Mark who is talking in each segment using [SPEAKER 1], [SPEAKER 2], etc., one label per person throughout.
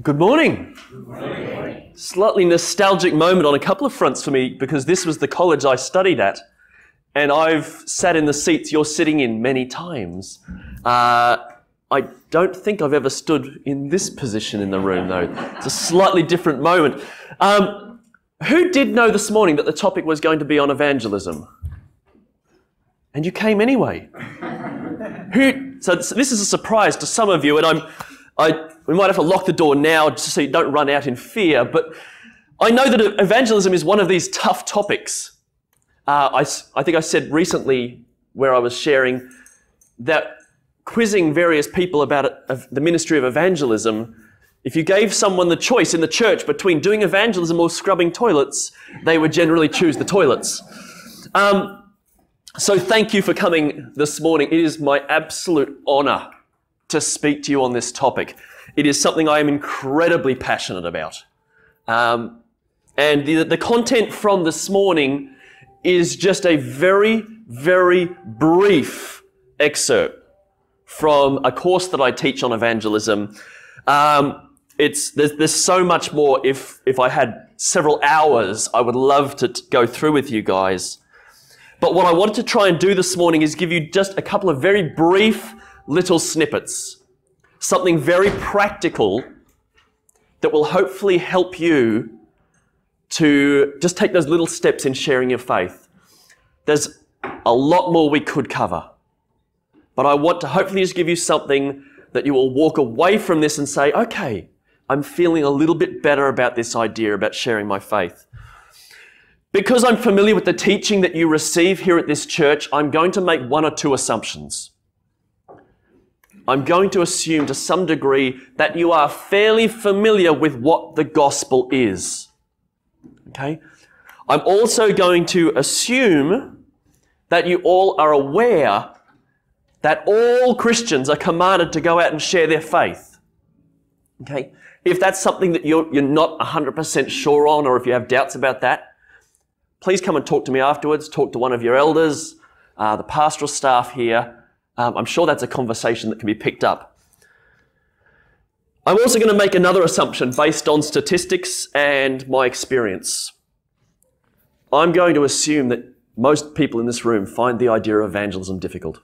[SPEAKER 1] Good morning. Slightly nostalgic moment on a couple of fronts for me because this was the college I studied at, and I've sat in the seats you're sitting in many times. Uh, I don't think I've ever stood in this position in the room, though. It's a slightly different moment. Um, who did know this morning that the topic was going to be on evangelism? And you came anyway. who? So this is a surprise to some of you, and I'm. I, we might have to lock the door now just so you don't run out in fear. But I know that evangelism is one of these tough topics. Uh, I, I think I said recently where I was sharing that quizzing various people about it, the ministry of evangelism, if you gave someone the choice in the church between doing evangelism or scrubbing toilets, they would generally choose the toilets. Um, so thank you for coming this morning. It is my absolute honor to speak to you on this topic. It is something I am incredibly passionate about. Um, and the, the content from this morning is just a very, very brief excerpt from a course that I teach on evangelism. Um, it's, there's, there's so much more. If, if I had several hours, I would love to t- go through with you guys. But what I wanted to try and do this morning is give you just a couple of very brief little snippets, something very practical that will hopefully help you to just take those little steps in sharing your faith. There's a lot more we could cover, but I want to hopefully just give you something that you will walk away from this and say, okay, I'm feeling a little bit better about this idea about sharing my faith. Because I'm familiar with the teaching that you receive here at this church, I'm going to make one or two assumptions. I'm going to assume to some degree that you are fairly familiar with what the gospel is. Okay? I'm also going to assume that you all are aware that all Christians are commanded to go out and share their faith. Okay? If that's something that you're, you're not 100% sure on, or if you have doubts about that, please come and talk to me afterwards. Talk to one of your elders, uh, the pastoral staff here, um, I'm sure that's a conversation that can be picked up. I'm also going to make another assumption based on statistics and my experience. I'm going to assume that most people in this room find the idea of evangelism difficult.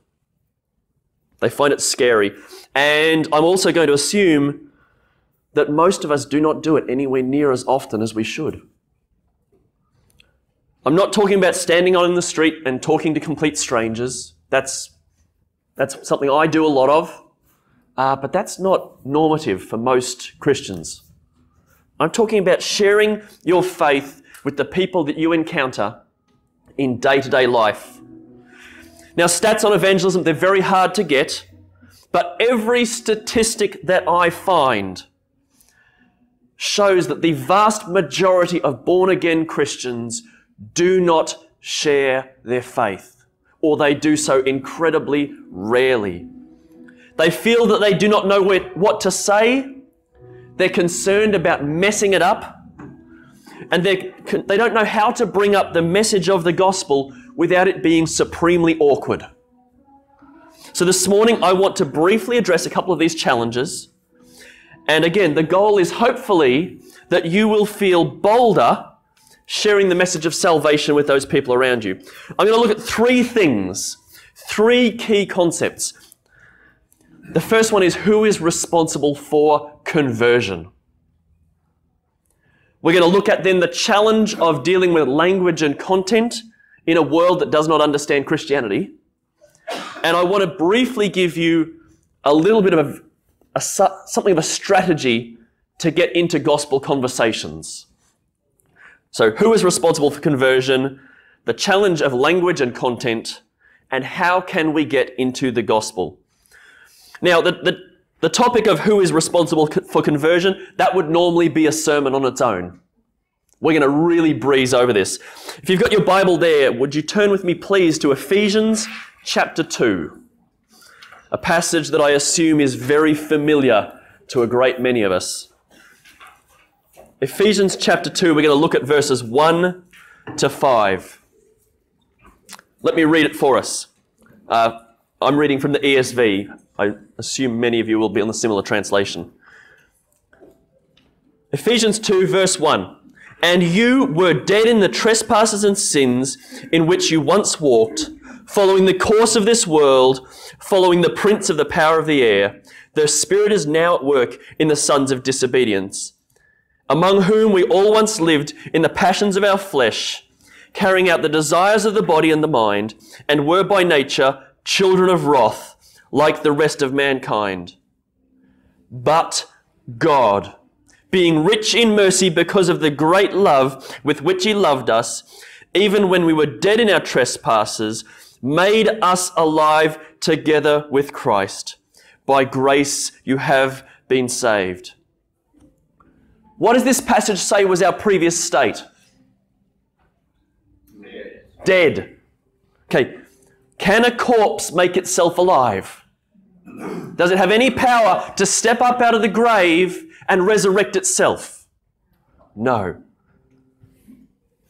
[SPEAKER 1] They find it scary. And I'm also going to assume that most of us do not do it anywhere near as often as we should. I'm not talking about standing on in the street and talking to complete strangers. That's that's something I do a lot of, uh, but that's not normative for most Christians. I'm talking about sharing your faith with the people that you encounter in day to day life. Now, stats on evangelism, they're very hard to get, but every statistic that I find shows that the vast majority of born again Christians do not share their faith or they do so incredibly rarely. They feel that they do not know what to say. They're concerned about messing it up. And they don't know how to bring up the message of the gospel without it being supremely awkward. So this morning, I want to briefly address a couple of these challenges. And again, the goal is hopefully that you will feel bolder sharing the message of salvation with those people around you. I'm going to look at three things, three key concepts. The first one is who is responsible for conversion. We're going to look at then the challenge of dealing with language and content in a world that does not understand Christianity. And I want to briefly give you a little bit of a, a, something of a strategy to get into gospel conversations. So, who is responsible for conversion? The challenge of language and content, and how can we get into the gospel? Now, the, the, the topic of who is responsible for conversion, that would normally be a sermon on its own. We're going to really breeze over this. If you've got your Bible there, would you turn with me, please, to Ephesians chapter 2? A passage that I assume is very familiar to a great many of us. Ephesians chapter 2, we're going to look at verses 1 to 5. Let me read it for us. Uh, I'm reading from the ESV. I assume many of you will be on the similar translation. Ephesians 2, verse 1. And you were dead in the trespasses and sins in which you once walked, following the course of this world, following the prince of the power of the air. The Spirit is now at work in the sons of disobedience, among whom we all once lived in the passions of our flesh, carrying out the desires of the body and the mind, and were by nature children of wrath, like the rest of mankind. But God, being rich in mercy because of the great love with which he loved us, even when we were dead in our trespasses, made us alive together with Christ. By grace you have been saved. What does this passage say was our previous state? Dead. Okay. Can a corpse make itself alive? Does it have any power to step up out of the grave and resurrect itself? No.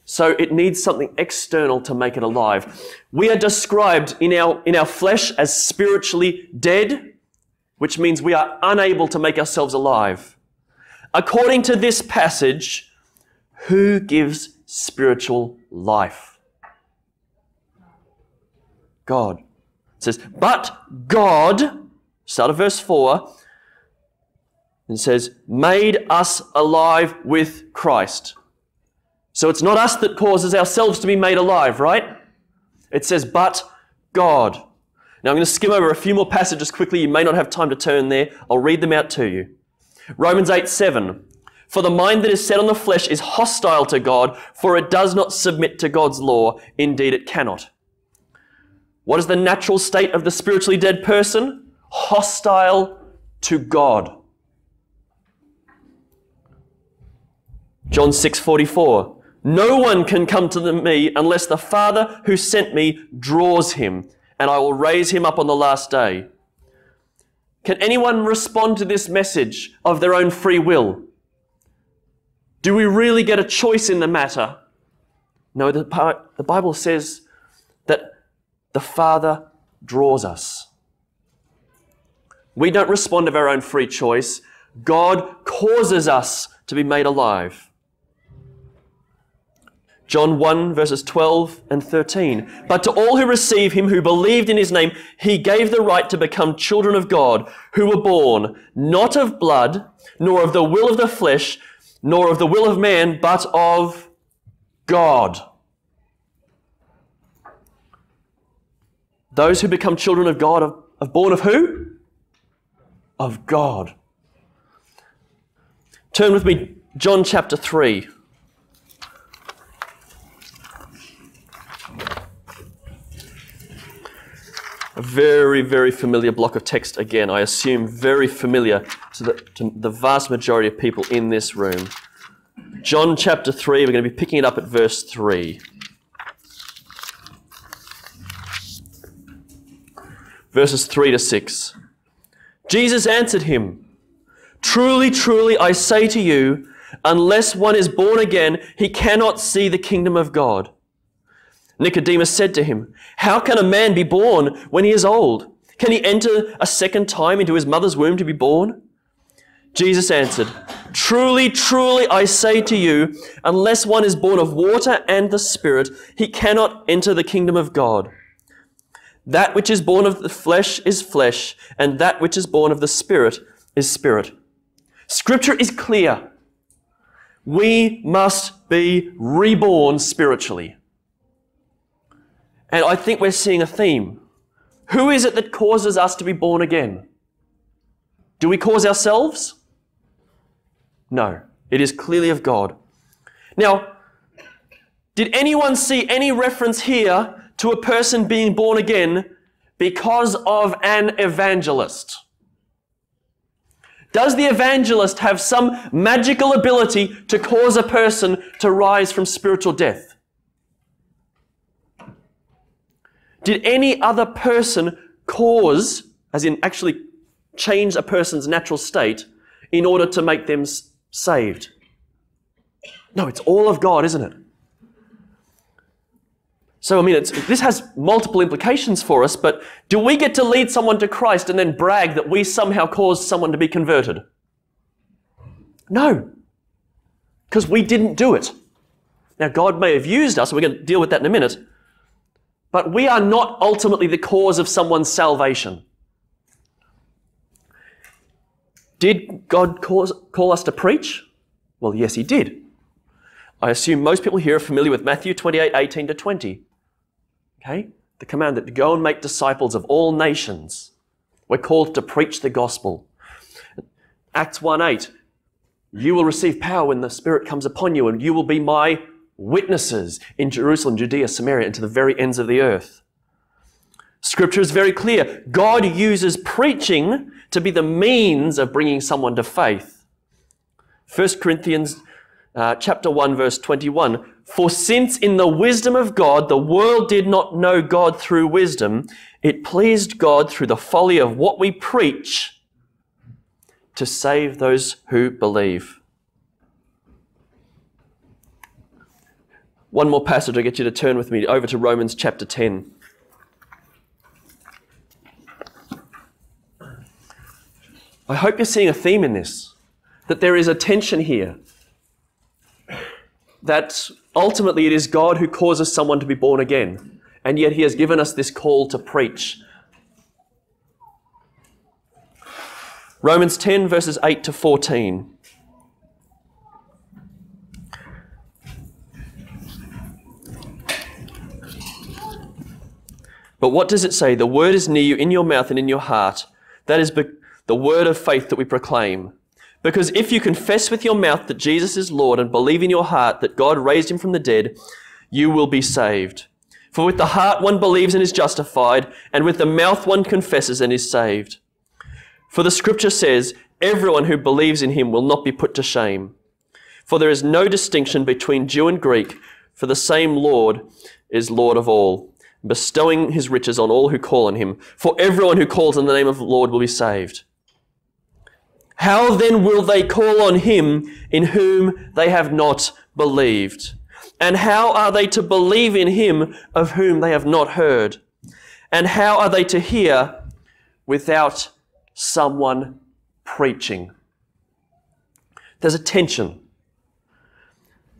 [SPEAKER 1] So it needs something external to make it alive. We are described in our, in our flesh as spiritually dead, which means we are unable to make ourselves alive. According to this passage, who gives spiritual life? God. It says, but God, start of verse 4, and says, made us alive with Christ. So it's not us that causes ourselves to be made alive, right? It says, but God. Now I'm going to skim over a few more passages quickly. You may not have time to turn there. I'll read them out to you. Romans 8 7. For the mind that is set on the flesh is hostile to God, for it does not submit to God's law. Indeed, it cannot. What is the natural state of the spiritually dead person? Hostile to God. John 6:44 No one can come to me unless the Father who sent me draws him, and I will raise him up on the last day. Can anyone respond to this message of their own free will? Do we really get a choice in the matter? No, the, Bible says that the Father draws us. We don't respond of our own free choice. God causes us to be made alive. John 1 verses 12 and 13. But to all who receive him, who believed in his name, he gave the right to become children of God, who were born not of blood, nor of the will of the flesh, nor of the will of man, but of God. Those who become children of God are born of who? Of God. Turn with me, John chapter 3. A very, very familiar block of text again. I assume very familiar to the, to the vast majority of people in this room. John chapter 3, we're going to be picking it up at verse 3. Verses 3 to 6. Jesus answered him, Truly, truly, I say to you, unless one is born again, he cannot see the kingdom of God. Nicodemus said to him, How can a man be born when he is old? Can he enter a second time into his mother's womb to be born? Jesus answered, Truly, truly, I say to you, unless one is born of water and the Spirit, he cannot enter the kingdom of God. That which is born of the flesh is flesh, and that which is born of the Spirit is spirit. Scripture is clear. We must be reborn spiritually. And I think we're seeing a theme. Who is it that causes us to be born again? Do we cause ourselves? No. It is clearly of God. Now, did anyone see any reference here to a person being born again because of an evangelist? Does the evangelist have some magical ability to cause a person to rise from spiritual death? Did any other person cause, as in actually change a person's natural state in order to make them saved? No, it's all of God, isn't it? So, I mean, this has multiple implications for us, but do we get to lead someone to Christ and then brag that we somehow caused someone to be converted? No. because we didn't do it. Now, God may have used us, and we're going to deal with that in a minute, but we are not ultimately the cause of someone's salvation. Did God cause, call us to preach? Well, yes, He did. I assume most people here are familiar with Matthew 28 18 to 20. Okay? The command that to go and make disciples of all nations. We're called to preach the gospel. Acts 1 8. You will receive power when the Spirit comes upon you, and you will be my witnesses in Jerusalem, Judea, Samaria, and to the very ends of the earth. Scripture is very clear. God uses preaching to be the means of bringing someone to faith. 1 Corinthians uh, chapter 1 verse 21 for since in the wisdom of God the world did not know God through wisdom it pleased God through the folly of what we preach to save those who believe one more passage I get you to turn with me over to Romans chapter 10 I hope you're seeing a theme in this, that there is a tension here. That ultimately it is God who causes someone to be born again, and yet He has given us this call to preach. Romans 10, verses 8 to 14. But what does it say? The word is near you, in your mouth and in your heart. That is be- the word of faith that we proclaim. Because if you confess with your mouth that Jesus is Lord and believe in your heart that God raised him from the dead, you will be saved. For with the heart one believes and is justified, and with the mouth one confesses and is saved. For the scripture says, everyone who believes in him will not be put to shame. For there is no distinction between Jew and Greek, for the same Lord is Lord of all, bestowing his riches on all who call on him. For everyone who calls on the name of the Lord will be saved. How then will they call on him in whom they have not believed? And how are they to believe in him of whom they have not heard? And how are they to hear without someone preaching? There's a tension.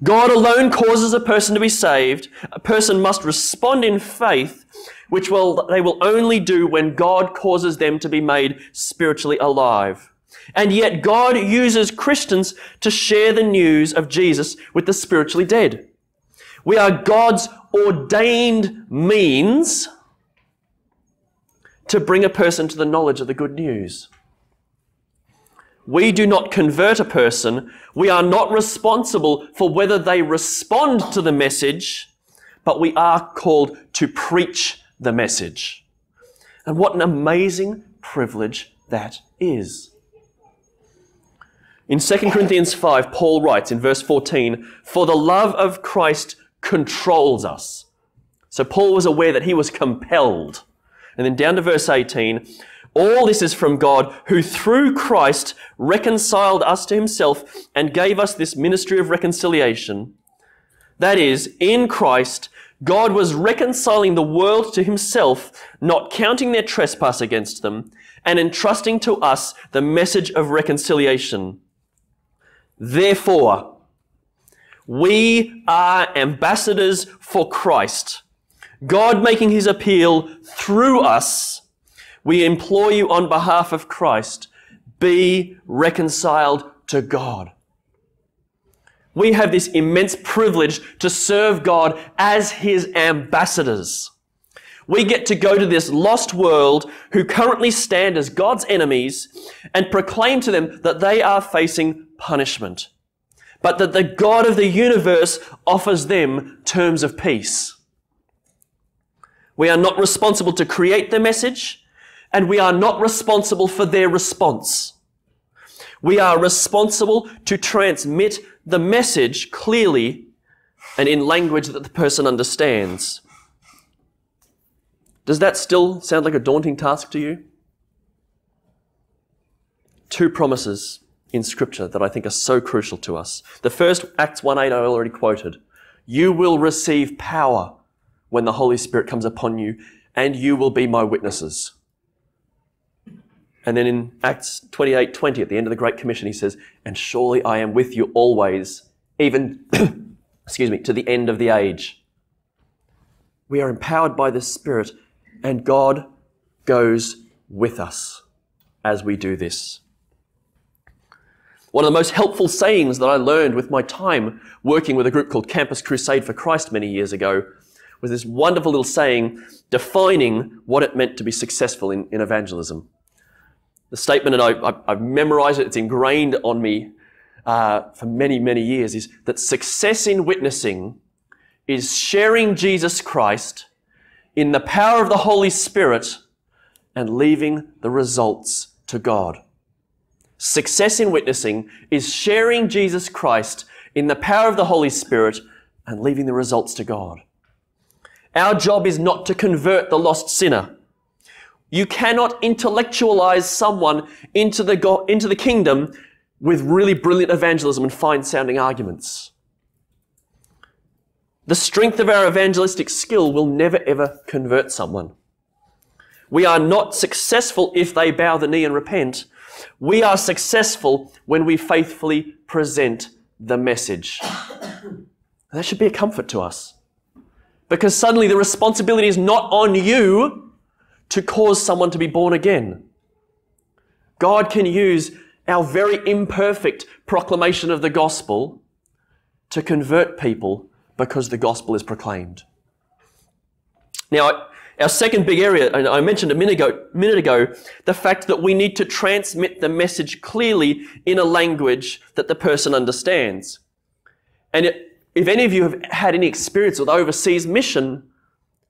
[SPEAKER 1] God alone causes a person to be saved. A person must respond in faith, which will, they will only do when God causes them to be made spiritually alive. And yet God uses Christians to share the news of Jesus with the spiritually dead. We are God's ordained means to bring a person to the knowledge of the good news. We do not convert a person. We are not responsible for whether they respond to the message, but we are called to preach the message. And what an amazing privilege that is. In 2 Corinthians 5, Paul writes in verse 14, For the love of Christ controls us. So Paul was aware that he was compelled. And then down to verse 18, all this is from God, who through Christ reconciled us to himself and gave us this ministry of reconciliation. That is, in Christ, God was reconciling the world to himself, not counting their trespass against them, and entrusting to us the message of reconciliation. Therefore, we are ambassadors for Christ. God making his appeal through us. We implore you on behalf of Christ, be reconciled to God. We have this immense privilege to serve God as his ambassadors. We get to go to this lost world who currently stand as God's enemies and proclaim to them that they are facing punishment, but that the God of the universe offers them terms of peace. We are not responsible to create the message, and we are not responsible for their response. We are responsible to transmit the message clearly and in language that the person understands. Does that still sound like a daunting task to you? Two promises in Scripture that I think are so crucial to us. The first, Acts 1 8, I already quoted. You will receive power when the Holy Spirit comes upon you, and you will be my witnesses. And then in Acts 28 20, at the end of the Great Commission, he says, And surely I am with you always, even, excuse me, to the end of the age. We are empowered by the Spirit, and God goes with us as we do this. One of the most helpful sayings that I learned with my time working with a group called Campus Crusade for Christ many years ago was this wonderful little saying defining what it meant to be successful in, in evangelism. The statement, and I, have memorized it, it's ingrained on me uh, for many, many years, is that success in witnessing is sharing Jesus Christ in the power of the Holy Spirit and leaving the results to God. Success in witnessing is sharing Jesus Christ in the power of the Holy Spirit and leaving the results to God. Our job is not to convert the lost sinner. You cannot intellectualize someone into the, go- into the kingdom with really brilliant evangelism and fine sounding arguments. The strength of our evangelistic skill will never ever convert someone. We are not successful if they bow the knee and repent. We are successful when we faithfully present the message. that should be a comfort to us. Because suddenly the responsibility is not on you to cause someone to be born again. God can use our very imperfect proclamation of the gospel to convert people because the gospel is proclaimed. Now, our second big area, and I mentioned a minute ago, minute ago, the fact that we need to transmit the message clearly in a language that the person understands. And if any of you have had any experience with overseas mission,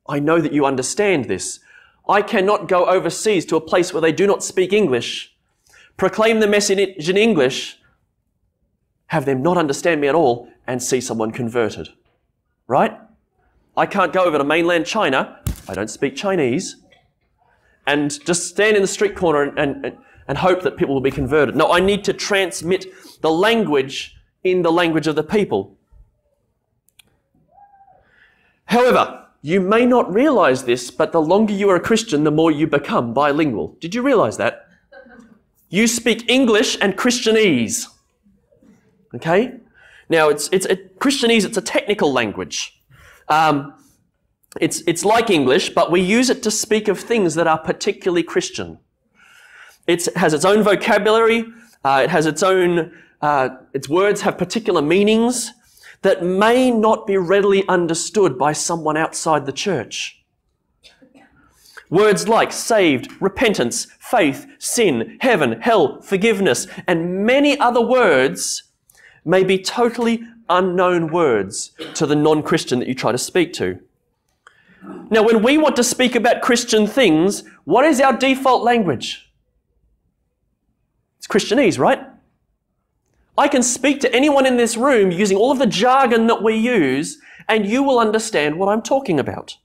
[SPEAKER 1] I know that you understand this. I cannot go overseas to a place where they do not speak English, proclaim the message in English, have them not understand me at all, and see someone converted. Right? I can't go over to mainland China, I don't speak Chinese, and just stand in the street corner and, and, and hope that people will be converted. No, I need to transmit the language in the language of the people. However, you may not realize this, but the longer you are a Christian, the more you become bilingual. Did you realize that? You speak English and Christianese. Okay? Now, it's, it's a, Christianese, it's a technical language. Um, it's, it's like English, but we use it to speak of things that are particularly Christian. It's, it has its own vocabulary, uh, it has its own, uh, its words have particular meanings that may not be readily understood by someone outside the church. Words like saved, repentance, faith, sin, heaven, hell, forgiveness, and many other words may be totally unknown words to the non Christian that you try to speak to. Now, when we want to speak about Christian things, what is our default language? It's Christianese, right? I can speak to anyone in this room using all of the jargon that we use, and you will understand what I'm talking about.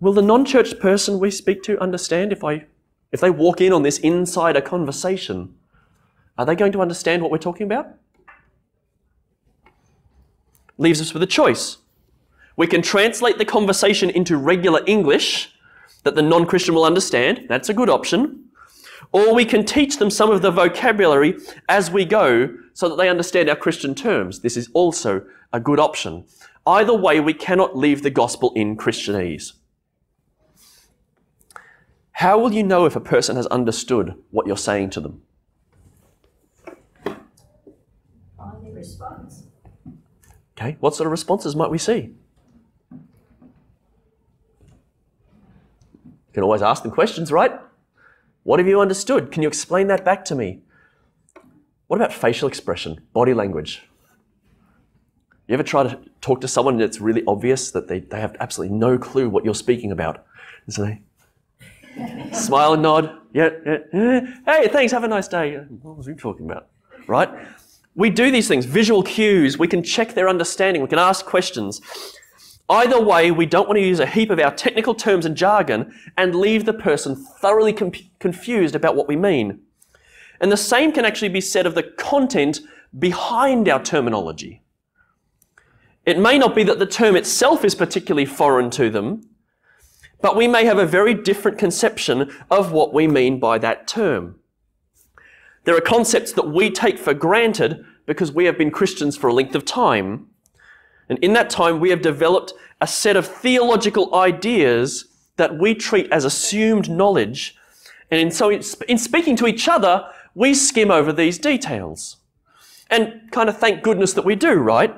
[SPEAKER 1] Will the non church person we speak to understand if, I, if they walk in on this insider conversation? Are they going to understand what we're talking about? Leaves us with a choice. We can translate the conversation into regular English that the non Christian will understand. That's a good option. Or we can teach them some of the vocabulary as we go so that they understand our Christian terms. This is also a good option. Either way, we cannot leave the gospel in Christianese. How will you know if a person has understood what you're saying to them?
[SPEAKER 2] On the response.
[SPEAKER 1] Okay, what sort of responses might we see? You can always ask them questions, right? What have you understood? Can you explain that back to me? What about facial expression, body language? You ever try to talk to someone and it's really obvious that they, they have absolutely no clue what you're speaking about? And so they smile and nod. Yeah, yeah, yeah. Hey, thanks. Have a nice day. What was we talking about? Right? We do these things, visual cues. We can check their understanding. We can ask questions. Either way, we don't want to use a heap of our technical terms and jargon and leave the person thoroughly confused about what we mean. And the same can actually be said of the content behind our terminology. It may not be that the term itself is particularly foreign to them, but we may have a very different conception of what we mean by that term. There are concepts that we take for granted because we have been Christians for a length of time. And in that time, we have developed a set of theological ideas that we treat as assumed knowledge. And in, so in speaking to each other, we skim over these details. And kind of thank goodness that we do, right?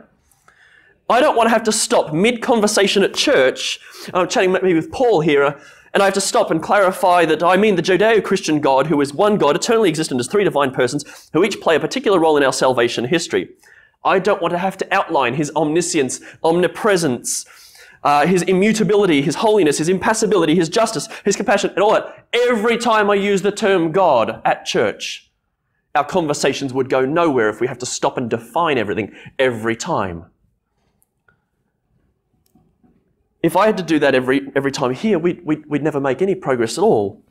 [SPEAKER 1] I don't want to have to stop mid conversation at church. I'm chatting maybe with Paul here, and I have to stop and clarify that I mean the Judeo Christian God, who is one God, eternally existent as three divine persons, who each play a particular role in our salvation history. I don't want to have to outline his omniscience, omnipresence, uh, his immutability, his holiness, his impassibility, his justice, his compassion, and all that. Every time I use the term God at church, our conversations would go nowhere if we have to stop and define everything every time. If I had to do that every, every time here, we'd, we'd, we'd never make any progress at all.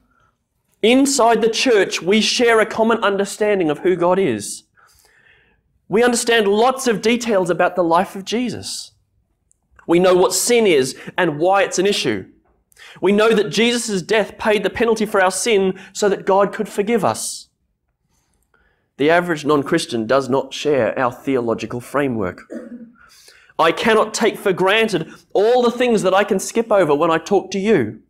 [SPEAKER 1] Inside the church, we share a common understanding of who God is. We understand lots of details about the life of Jesus. We know what sin is and why it's an issue. We know that Jesus' death paid the penalty for our sin so that God could forgive us. The average non Christian does not share our theological framework. I cannot take for granted all the things that I can skip over when I talk to you.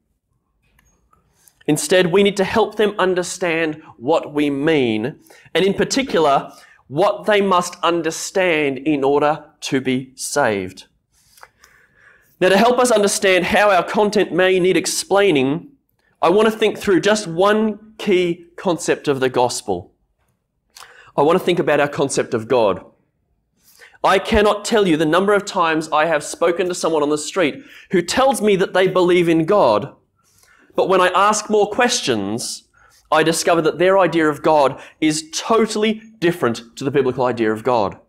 [SPEAKER 1] Instead, we need to help them understand what we mean, and in particular, what they must understand in order to be saved. Now, to help us understand how our content may need explaining, I want to think through just one key concept of the gospel. I want to think about our concept of God. I cannot tell you the number of times I have spoken to someone on the street who tells me that they believe in God, but when I ask more questions, I discover that their idea of God is totally different to the biblical idea of God.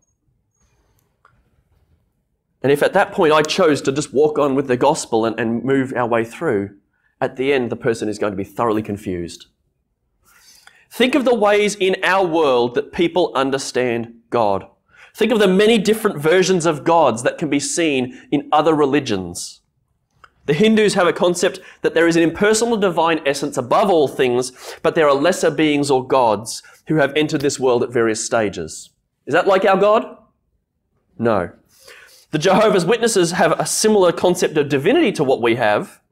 [SPEAKER 1] And if at that point I chose to just walk on with the gospel and, and move our way through, at the end the person is going to be thoroughly confused. Think of the ways in our world that people understand God. Think of the many different versions of gods that can be seen in other religions. The Hindus have a concept that there is an impersonal divine essence above all things, but there are lesser beings or gods who have entered this world at various stages. Is that like our God? No. The Jehovah's Witnesses have a similar concept of divinity to what we have.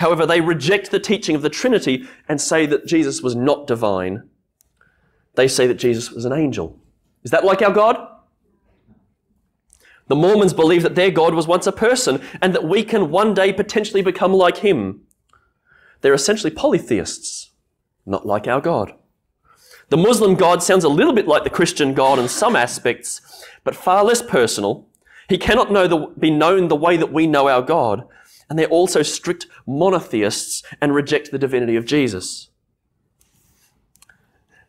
[SPEAKER 1] However, they reject the teaching of the Trinity and say that Jesus was not divine. They say that Jesus was an angel. Is that like our God? The Mormons believe that their God was once a person and that we can one day potentially become like him. They're essentially polytheists, not like our God. The Muslim God sounds a little bit like the Christian God in some aspects, but far less personal. He cannot know the, be known the way that we know our God. And they're also strict monotheists and reject the divinity of Jesus.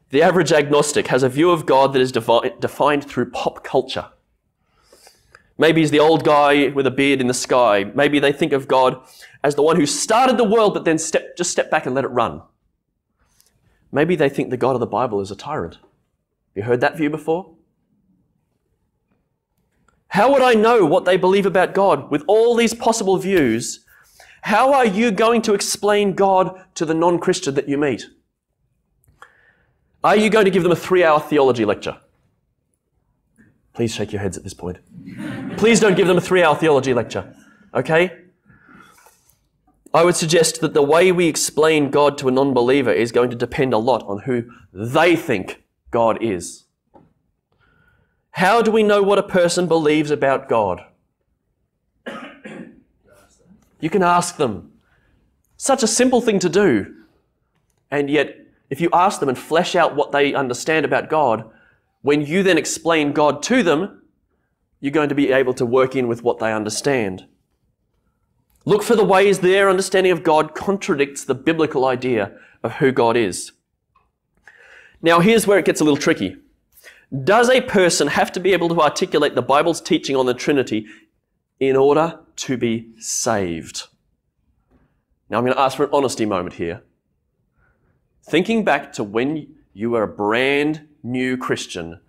[SPEAKER 1] The average agnostic has a view of God that is defi- defined through pop culture. Maybe he's the old guy with a beard in the sky. Maybe they think of God as the one who started the world but then step, just stepped back and let it run. Maybe they think the God of the Bible is a tyrant. You heard that view before? How would I know what they believe about God with all these possible views? How are you going to explain God to the non Christian that you meet? Are you going to give them a three hour theology lecture? Please shake your heads at this point. Please don't give them a three hour theology lecture, okay? I would suggest that the way we explain God to a non believer is going to depend a lot on who they think God is. How do we know what a person believes about God? You can ask them. Such a simple thing to do. And yet, if you ask them and flesh out what they understand about God, when you then explain God to them, you're going to be able to work in with what they understand. Look for the ways their understanding of God contradicts the biblical idea of who God is. Now, here's where it gets a little tricky. Does a person have to be able to articulate the Bible's teaching on the Trinity in order to be saved? Now, I'm going to ask for an honesty moment here. Thinking back to when you were a brand new Christian,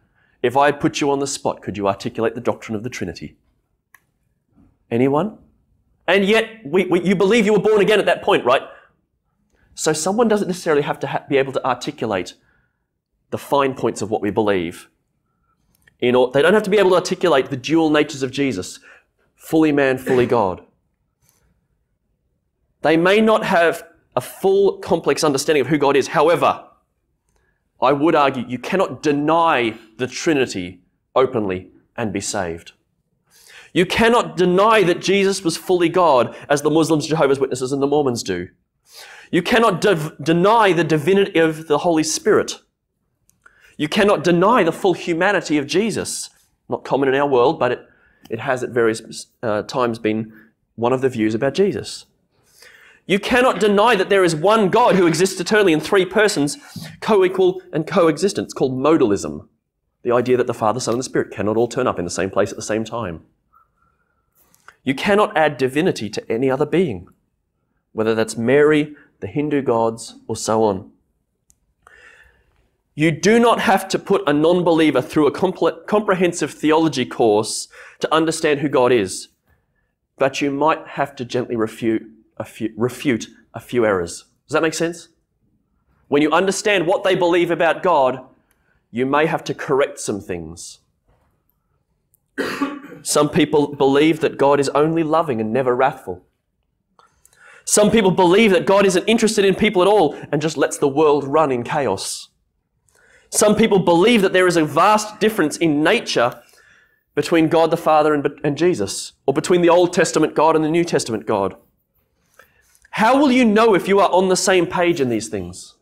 [SPEAKER 1] if I put you on the spot, could you articulate the doctrine of the Trinity? Anyone? And yet, we, we, you believe you were born again at that point, right? So someone doesn't necessarily have to ha- be able to articulate the fine points of what we believe. In or, they don't have to be able to articulate the dual natures of Jesus, fully man, fully God. They may not have a full, complex understanding of who God is. However, I would argue you cannot deny the Trinity openly and be saved. You cannot deny that Jesus was fully God, as the Muslims, Jehovah's Witnesses, and the Mormons do. You cannot de- deny the divinity of the Holy Spirit. You cannot deny the full humanity of Jesus. Not common in our world, but it, it has at various uh, times been one of the views about Jesus. You cannot deny that there is one God who exists eternally in three persons, co equal and coexistent. It's called modalism. The idea that the Father, Son, and the Spirit cannot all turn up in the same place at the same time. You cannot add divinity to any other being, whether that's Mary, the Hindu gods, or so on. You do not have to put a non believer through a comprehensive theology course to understand who God is, but you might have to gently refute a few, refute a few errors. Does that make sense? When you understand what they believe about God, you may have to correct some things. Some people believe that God is only loving and never wrathful. Some people believe that God isn't interested in people at all and just lets the world run in chaos. Some people believe that there is a vast difference in nature between God the Father and, and Jesus, or between the Old Testament God and the New Testament God. How will you know if you are on the same page in these things?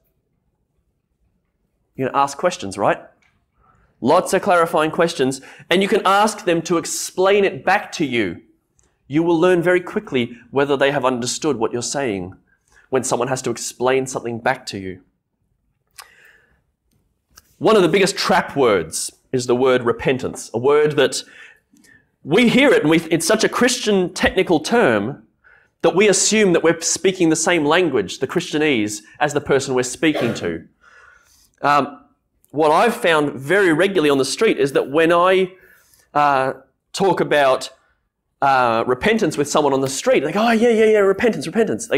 [SPEAKER 1] You can ask questions, right? Lots of clarifying questions, and you can ask them to explain it back to you. You will learn very quickly whether they have understood what you're saying when someone has to explain something back to you. One of the biggest trap words is the word repentance, a word that we hear it and we, it's such a Christian technical term that we assume that we're speaking the same language, the Christianese, as the person we're speaking to. Um, what I've found very regularly on the street is that when I uh, talk about uh, repentance with someone on the street, they go, oh, yeah, yeah, yeah, repentance, repentance.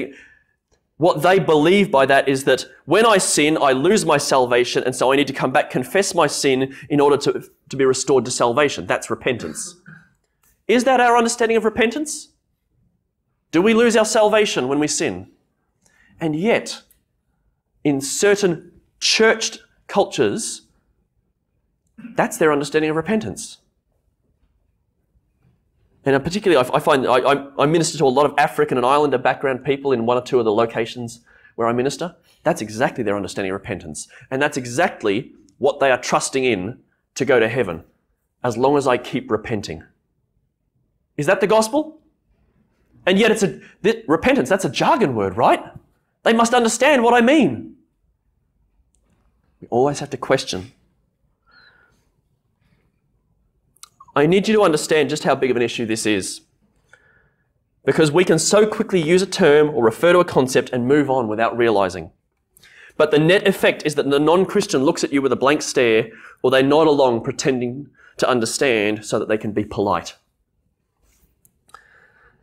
[SPEAKER 1] What they believe by that is that when I sin, I lose my salvation, and so I need to come back, confess my sin in order to, to be restored to salvation. That's repentance. Is that our understanding of repentance? Do we lose our salvation when we sin? And yet, in certain churched cultures, that's their understanding of repentance. And particularly, I find I, I minister to a lot of African and Islander background people in one or two of the locations where I minister. That's exactly their understanding of repentance. And that's exactly what they are trusting in to go to heaven, as long as I keep repenting. Is that the gospel? And yet it's a, repentance, that's a jargon word, right? They must understand what I mean. We always have to question. I need you to understand just how big of an issue this is. Because we can so quickly use a term or refer to a concept and move on without realizing. But the net effect is that the non Christian looks at you with a blank stare or they nod along pretending to understand so that they can be polite.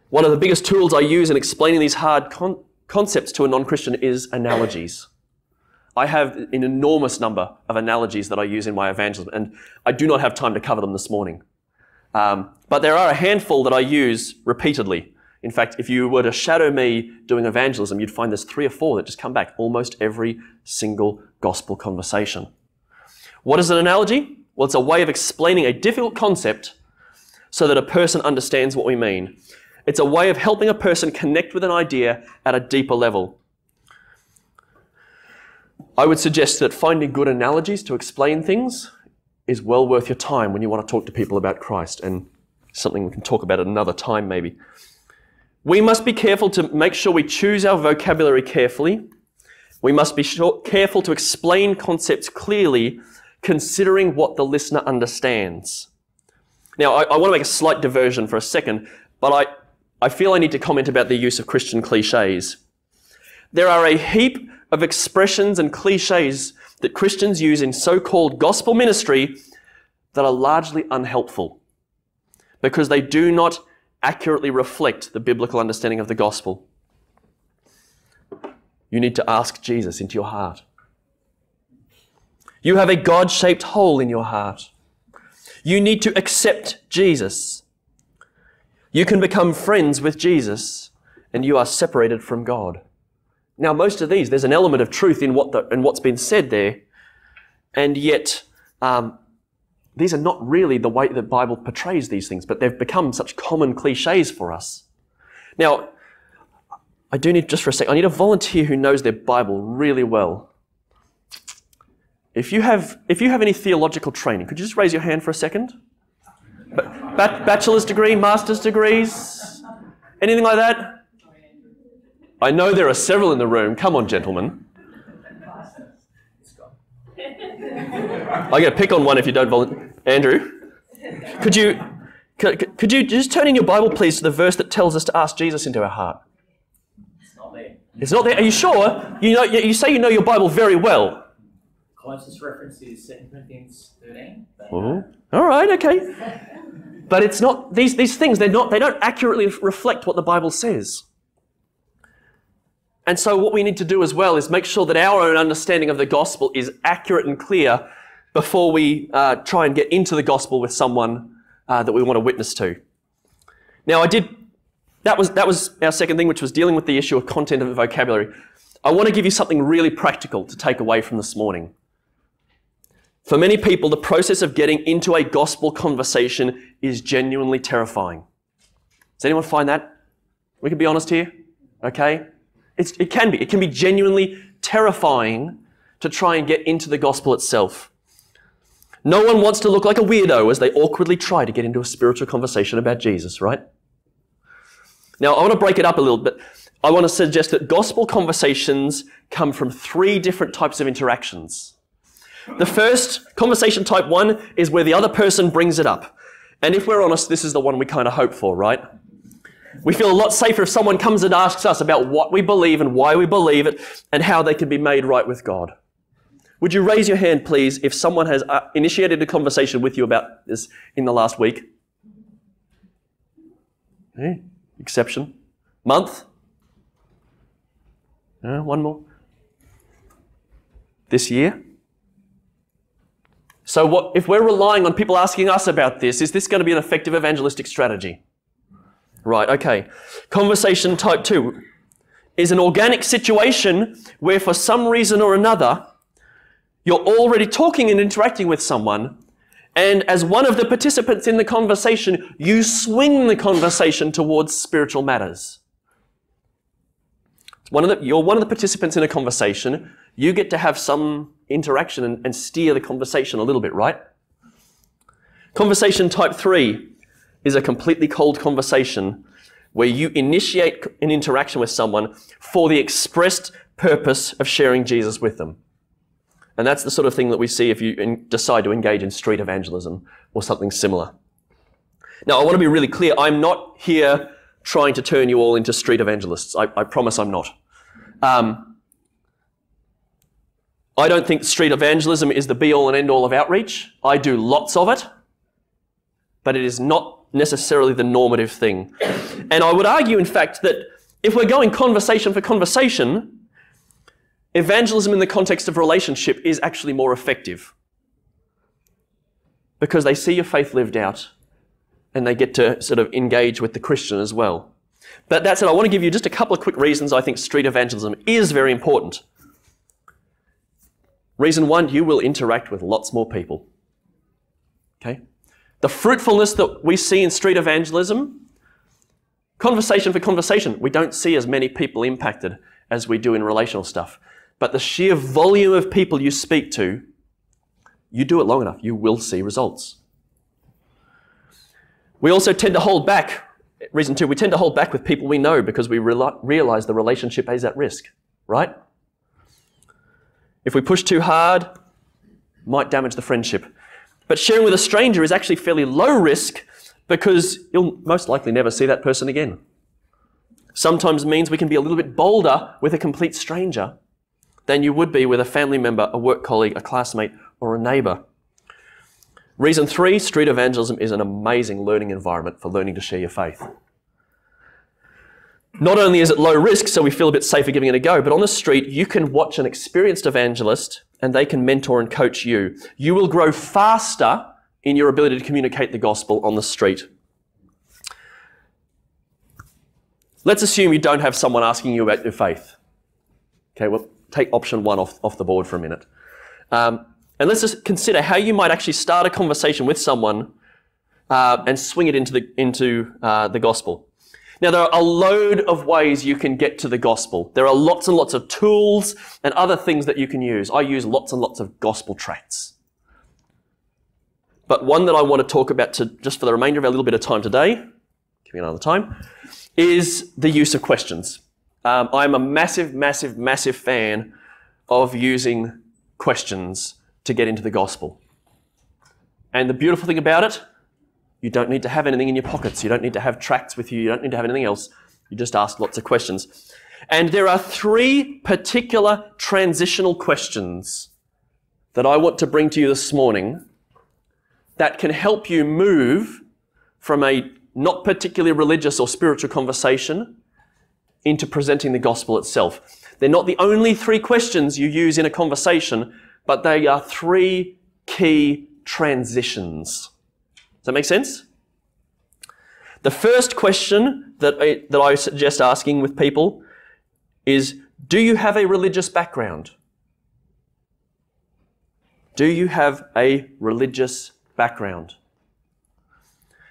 [SPEAKER 1] One of the biggest tools I use in explaining these hard con- concepts to a non Christian is analogies. I have an enormous number of analogies that I use in my evangelism, and I do not have time to cover them this morning. Um, but there are a handful that I use repeatedly. In fact, if you were to shadow me doing evangelism, you'd find there's three or four that just come back almost every single gospel conversation. What is an analogy? Well, it's a way of explaining a difficult concept so that a person understands what we mean. It's a way of helping a person connect with an idea at a deeper level. I would suggest that finding good analogies to explain things is well worth your time when you want to talk to people about Christ, and something we can talk about at another time, maybe. We must be careful to make sure we choose our vocabulary carefully. We must be sure, careful to explain concepts clearly, considering what the listener understands. Now, I, I want to make a slight diversion for a second, but I, I feel I need to comment about the use of Christian cliches. There are a heap of expressions and cliches that Christians use in so called gospel ministry that are largely unhelpful because they do not accurately reflect the biblical understanding of the gospel. You need to ask Jesus into your heart. You have a God shaped hole in your heart. You need to accept Jesus. You can become friends with Jesus and you are separated from God. Now, most of these, there's an element of truth in, what the, in what's been said there, and yet um, these are not really the way the Bible portrays these things, but they've become such common cliches for us. Now, I do need, just for a second, I need a volunteer who knows their Bible really well. If you have, if you have any theological training, could you just raise your hand for a second? Ba- bachelor's degree, master's degrees, anything like that? I know there are several in the room. Come on, gentlemen. I get to pick on one if you don't volunteer. Andrew, could you, could, could you just turn in your Bible, please, to the verse that tells us to ask Jesus into our heart?
[SPEAKER 3] It's not there.
[SPEAKER 1] It's not there. Are you sure? You know, you say you know your Bible very well.
[SPEAKER 3] Closest reference is 2 Corinthians 13. but,
[SPEAKER 1] Oh, uh, all right, okay. But it's not these these things. They're not. They don't accurately reflect what the Bible says. And so, what we need to do as well is make sure that our own understanding of the gospel is accurate and clear before we uh, try and get into the gospel with someone uh, that we want to witness to. Now, I did. That was that was our second thing, which was dealing with the issue of content and vocabulary. I want to give you something really practical to take away from this morning. For many people, the process of getting into a gospel conversation is genuinely terrifying. Does anyone find that? We can be honest here, okay? It's, it can be. It can be genuinely terrifying to try and get into the gospel itself. No one wants to look like a weirdo as they awkwardly try to get into a spiritual conversation about Jesus, right? Now, I want to break it up a little bit. I want to suggest that gospel conversations come from three different types of interactions. The first, conversation type one, is where the other person brings it up. And if we're honest, this is the one we kind of hope for, right? We feel a lot safer if someone comes and asks us about what we believe and why we believe it and how they can be made right with God. Would you raise your hand, please, if someone has uh, initiated a conversation with you about this in the last week? Okay. Exception. Month? Uh, one more. This year? So, what, if we're relying on people asking us about this, is this going to be an effective evangelistic strategy? Right, okay. Conversation type two is an organic situation where, for some reason or another, you're already talking and interacting with someone, and as one of the participants in the conversation, you swing the conversation towards spiritual matters. One the, you're one of the participants in a conversation, you get to have some interaction and, and steer the conversation a little bit, right? Conversation type three is a completely cold conversation where you initiate an interaction with someone for the expressed purpose of sharing Jesus with them. And that's the sort of thing that we see if you decide to engage in street evangelism or something similar. Now, I want to be really clear. I'm not here trying to turn you all into street evangelists. I, I promise I'm not. Um, I don't think street evangelism is the be all and end all of outreach. I do lots of it, but it is not necessarily the normative thing. And I would argue, in fact, that if we're going conversation for conversation, evangelism in the context of relationship is actually more effective because they see your faith lived out and they get to sort of engage with the Christian as well. But that said, I want to give you just a couple of quick reasons I think street evangelism is very important. Reason one, you will interact with lots more people. Okay? The fruitfulness that we see in street evangelism, conversation for conversation, we don't see as many people impacted as we do in relational stuff. But the sheer volume of people you speak to, you do it long enough, you will see results. We also tend to hold back. Reason two, we tend to hold back with people we know because we realize the relationship is at risk, right? If we push too hard, might damage the friendship. But sharing with a stranger is actually fairly low risk because you'll most likely never see that person again. Sometimes it means we can be a little bit bolder with a complete stranger than you would be with a family member, a work colleague, a classmate, or a neighbor. Reason three street evangelism is an amazing learning environment for learning to share your faith. Not only is it low risk, so we feel a bit safer giving it a go, but on the street, you can watch an experienced evangelist and they can mentor and coach you. You will grow faster in your ability to communicate the gospel on the street. Let's assume you don't have someone asking you about your faith. Okay, well, take option one off, off the board for a minute. Um, and let's just consider how you might actually start a conversation with someone uh, and swing it into the, into, uh, the gospel. Now, there are a load of ways you can get to the gospel. There are lots and lots of tools and other things that you can use. I use lots and lots of gospel tracts. But one that I want to talk about to, just for the remainder of our little bit of time today, give me another time, is the use of questions. Um, I'm a massive, massive, massive fan of using questions to get into the gospel. And the beautiful thing about it, you don't need to have anything in your pockets. You don't need to have tracts with you. You don't need to have anything else. You just ask lots of questions. And there are three particular transitional questions that I want to bring to you this morning that can help you move from a not particularly religious or spiritual conversation into presenting the gospel itself. They're not the only three questions you use in a conversation, but they are three key transitions. Does that make sense? The first question that I, that I suggest asking with people is Do you have a religious background? Do you have a religious background?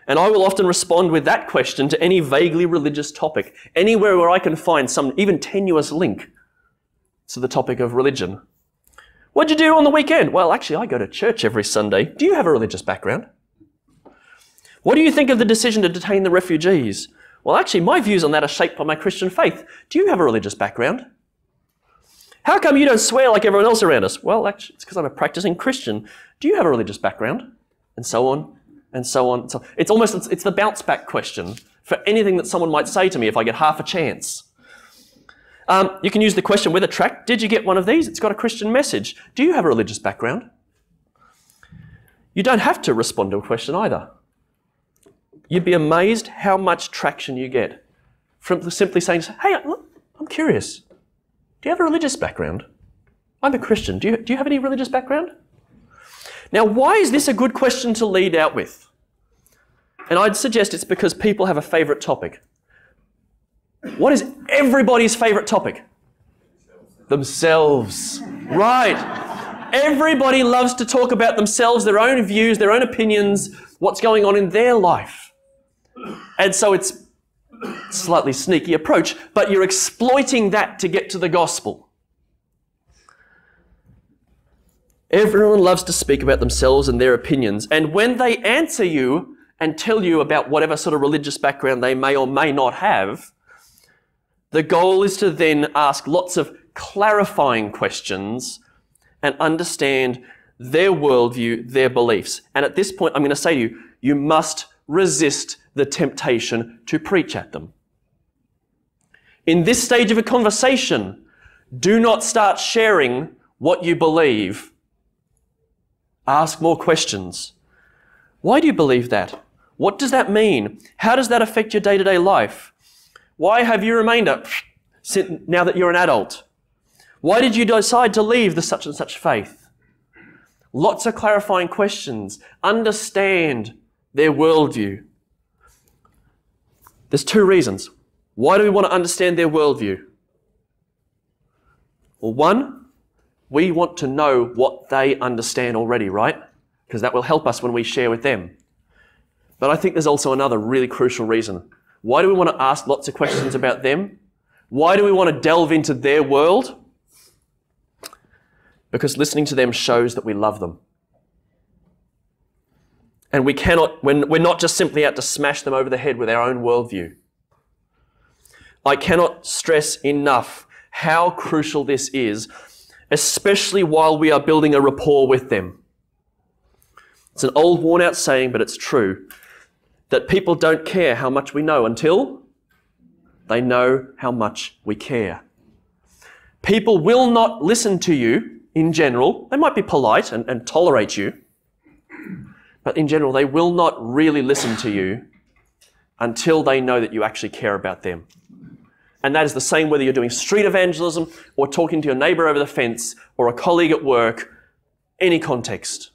[SPEAKER 1] And I will often respond with that question to any vaguely religious topic, anywhere where I can find some even tenuous link to the topic of religion. What'd you do on the weekend? Well, actually, I go to church every Sunday. Do you have a religious background? What do you think of the decision to detain the refugees? Well, actually, my views on that are shaped by my Christian faith. Do you have a religious background? How come you don't swear like everyone else around us? Well, actually, it's because I'm a practicing Christian. Do you have a religious background? And so on and so on. So it's almost it's, it's the bounce back question for anything that someone might say to me if I get half a chance. Um, you can use the question with a tract. Did you get one of these? It's got a Christian message. Do you have a religious background? You don't have to respond to a question either. You'd be amazed how much traction you get from simply saying, Hey, I'm curious. Do you have a religious background? I'm a Christian. Do you, do you have any religious background? Now, why is this a good question to lead out with? And I'd suggest it's because people have a favorite topic. What is everybody's favorite topic? Themselves. Right. Everybody loves to talk about themselves, their own views, their own opinions, what's going on in their life. And so it's slightly sneaky approach, but you're exploiting that to get to the gospel. Everyone loves to speak about themselves and their opinions, and when they answer you and tell you about whatever sort of religious background they may or may not have, the goal is to then ask lots of clarifying questions and understand their worldview, their beliefs. And at this point, I'm going to say to you, you must resist the temptation to preach at them. In this stage of a conversation, do not start sharing what you believe. Ask more questions. Why do you believe that? What does that mean? How does that affect your day to day life? Why have you remained up now that you're an adult? Why did you decide to leave the such and such faith? Lots of clarifying questions. Understand their worldview. There's two reasons. Why do we want to understand their worldview? Well, one, we want to know what they understand already, right? Because that will help us when we share with them. But I think there's also another really crucial reason. Why do we want to ask lots of questions about them? Why do we want to delve into their world? Because listening to them shows that we love them. And we cannot, when we're not just simply out to smash them over the head with our own worldview. I cannot stress enough how crucial this is, especially while we are building a rapport with them. It's an old worn out saying, but it's true that people don't care how much we know until they know how much we care. People will not listen to you in general. They might be polite and, and tolerate you, but in general, they will not really listen to you until they know that you actually care about them. And that is the same whether you're doing street evangelism or talking to your neighbor over the fence or a colleague at work, any context.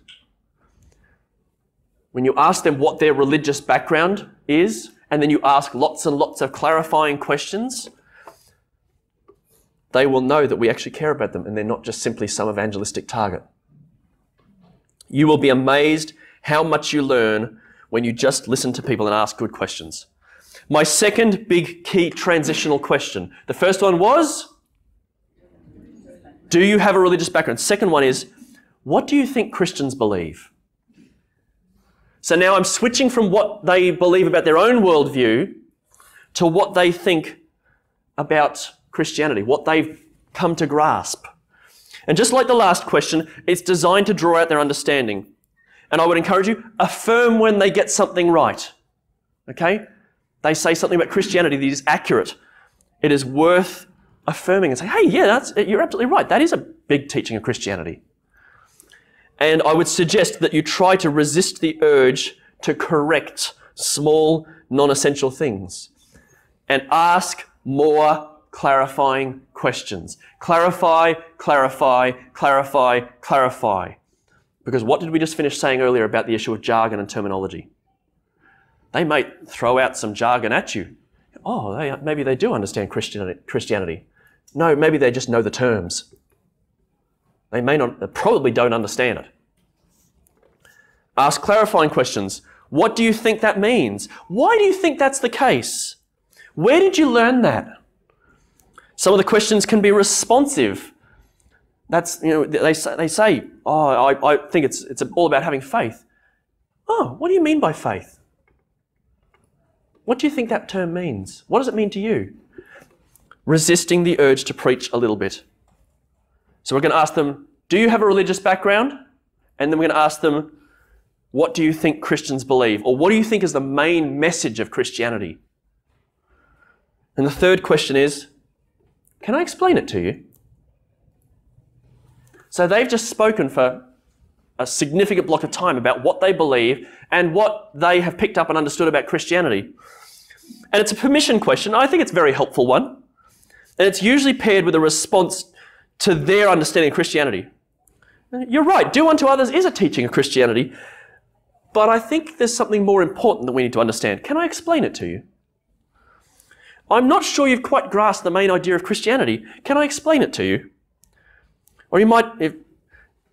[SPEAKER 1] when you ask them what their religious background is, and then you ask lots and lots of clarifying questions, they will know that we actually care about them and they're not just simply some evangelistic target. You will be amazed how much you learn when you just listen to people and ask good questions. My second big key transitional question. The first one was Do you have a religious background? Second one is What do you think Christians believe? So now I'm switching from what they believe about their own worldview to what they think about Christianity, what they've come to grasp. And just like the last question, it's designed to draw out their understanding. And I would encourage you, affirm when they get something right. Okay? They say something about Christianity that is accurate. It is worth affirming and say, hey, yeah, that's, you're absolutely right. That is a big teaching of Christianity. And I would suggest that you try to resist the urge to correct small, non essential things and ask more clarifying questions. Clarify, clarify, clarify, clarify. Because what did we just finish saying earlier about the issue of jargon and terminology? They might throw out some jargon at you. Oh, they, maybe they do understand Christianity. No, maybe they just know the terms. They may not, they probably don't understand it. Ask clarifying questions. What do you think that means? Why do you think that's the case? Where did you learn that? Some of the questions can be responsive. That's, you know, they say, they say oh, I, I think it's, it's all about having faith. Oh, what do you mean by faith? What do you think that term means? What does it mean to you? Resisting the urge to preach a little bit. So we're going to ask them, do you have a religious background? And then we're going to ask them, what do you think Christians believe? Or what do you think is the main message of Christianity? And the third question is, can I explain it to you? So they've just spoken for a significant block of time about what they believe and what they have picked up and understood about Christianity. And it's a permission question. I think it's a very helpful one. And it's usually paired with a response to their understanding of Christianity. You're right, do unto others is a teaching of Christianity. But I think there's something more important that we need to understand. Can I explain it to you? I'm not sure you've quite grasped the main idea of Christianity. Can I explain it to you? Or you might, it,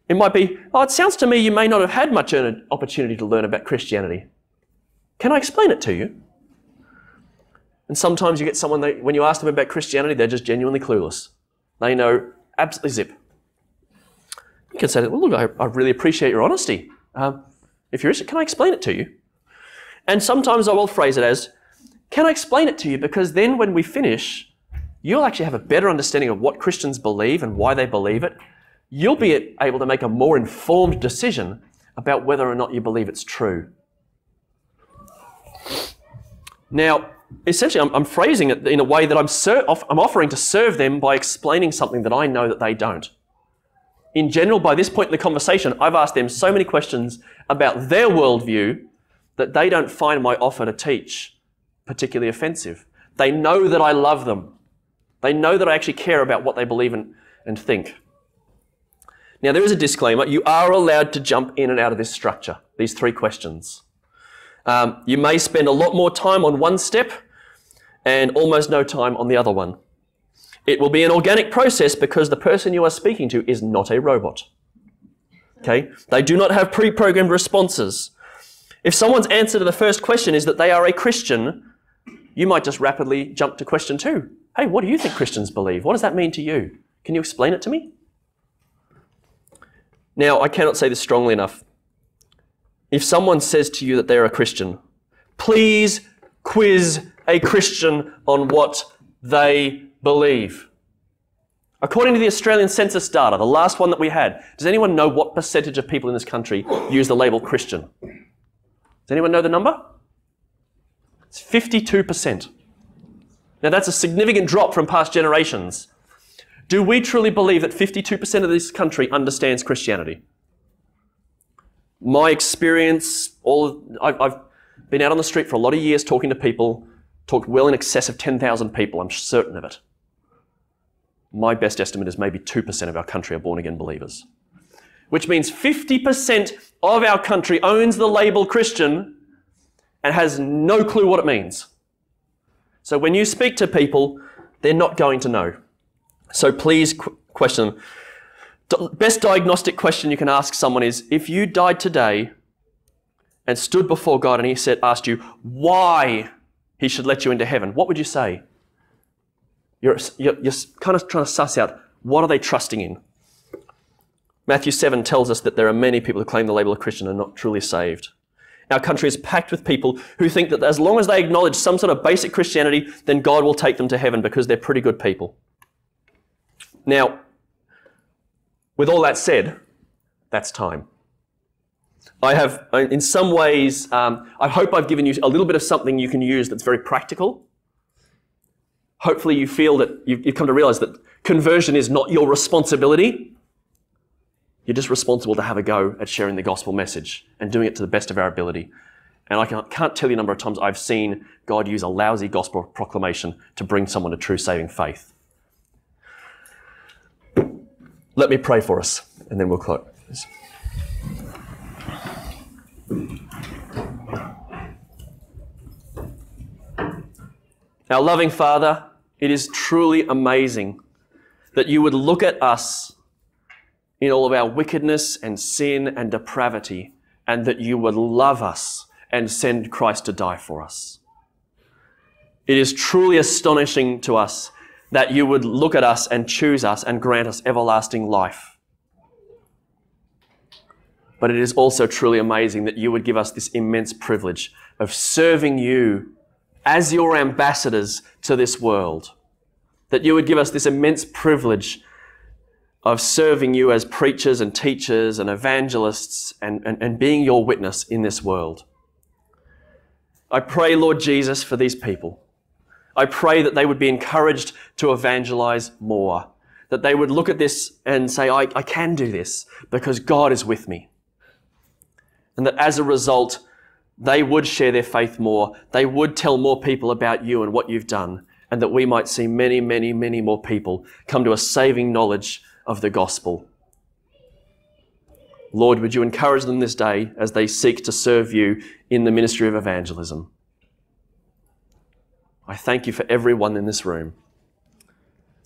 [SPEAKER 1] it might be, oh, it sounds to me you may not have had much opportunity to learn about Christianity. Can I explain it to you? And sometimes you get someone that, when you ask them about Christianity, they're just genuinely clueless. They know absolutely zip. You can say, well, look, I, I really appreciate your honesty. Um, if you're interested, can I explain it to you? And sometimes I will phrase it as, can I explain it to you? Because then when we finish, you'll actually have a better understanding of what Christians believe and why they believe it. You'll be able to make a more informed decision about whether or not you believe it's true. Now, essentially, I'm, I'm phrasing it in a way that I'm, ser- I'm offering to serve them by explaining something that I know that they don't. In general, by this point in the conversation, I've asked them so many questions about their worldview that they don't find my offer to teach particularly offensive. They know that I love them. They know that I actually care about what they believe in and think. Now, there is a disclaimer. You are allowed to jump in and out of this structure, these three questions. Um, you may spend a lot more time on one step and almost no time on the other one. It will be an organic process because the person you are speaking to is not a robot. Okay? They do not have pre programmed responses. If someone's answer to the first question is that they are a Christian, you might just rapidly jump to question two. Hey, what do you think Christians believe? What does that mean to you? Can you explain it to me? Now, I cannot say this strongly enough. If someone says to you that they're a Christian, please quiz a Christian on what they believe. According to the Australian census data, the last one that we had, does anyone know what percentage of people in this country use the label Christian? Does anyone know the number? It's 52%. Now, that's a significant drop from past generations. Do we truly believe that 52% of this country understands Christianity? My experience, all I've, I've been out on the street for a lot of years talking to people, talked well in excess of 10,000 people, I'm certain of it. My best estimate is maybe 2% of our country are born again believers. which means 50% of our country owns the label Christian and has no clue what it means. So when you speak to people, they're not going to know. So please qu- question them. D- best diagnostic question you can ask someone is if you died today and stood before God and he said asked you why he should let you into heaven, what would you say? You're, you're, you're kind of trying to suss out what are they trusting in? Matthew 7 tells us that there are many people who claim the label of Christian and are not truly saved. Our country is packed with people who think that as long as they acknowledge some sort of basic Christianity, then God will take them to heaven because they're pretty good people. Now, with all that said, that's time. I have, in some ways, um, I hope I've given you a little bit of something you can use that's very practical. Hopefully, you feel that you've come to realize that conversion is not your responsibility. You're just responsible to have a go at sharing the gospel message and doing it to the best of our ability. And I can't tell you the number of times I've seen God use a lousy gospel proclamation to bring someone to true saving faith. Let me pray for us, and then we'll close. Our loving Father, it is truly amazing that you would look at us in all of our wickedness and sin and depravity, and that you would love us and send Christ to die for us. It is truly astonishing to us that you would look at us and choose us and grant us everlasting life. But it is also truly amazing that you would give us this immense privilege of serving you as your ambassadors to this world. That you would give us this immense privilege of serving you as preachers and teachers and evangelists and, and, and being your witness in this world. I pray, Lord Jesus, for these people. I pray that they would be encouraged to evangelize more, that they would look at this and say, I, I can do this because God is with me. And that as a result, they would share their faith more. They would tell more people about you and what you've done, and that we might see many, many, many more people come to a saving knowledge of the gospel. Lord, would you encourage them this day as they seek to serve you in the ministry of evangelism? I thank you for everyone in this room.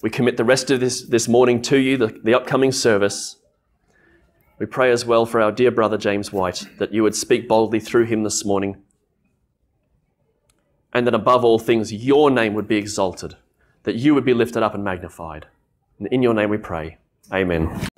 [SPEAKER 1] We commit the rest of this, this morning to you, the, the upcoming service. We pray as well for our dear brother James White that you would speak boldly through him this morning. And that above all things, your name would be exalted, that you would be lifted up and magnified. And in your name we pray. Amen.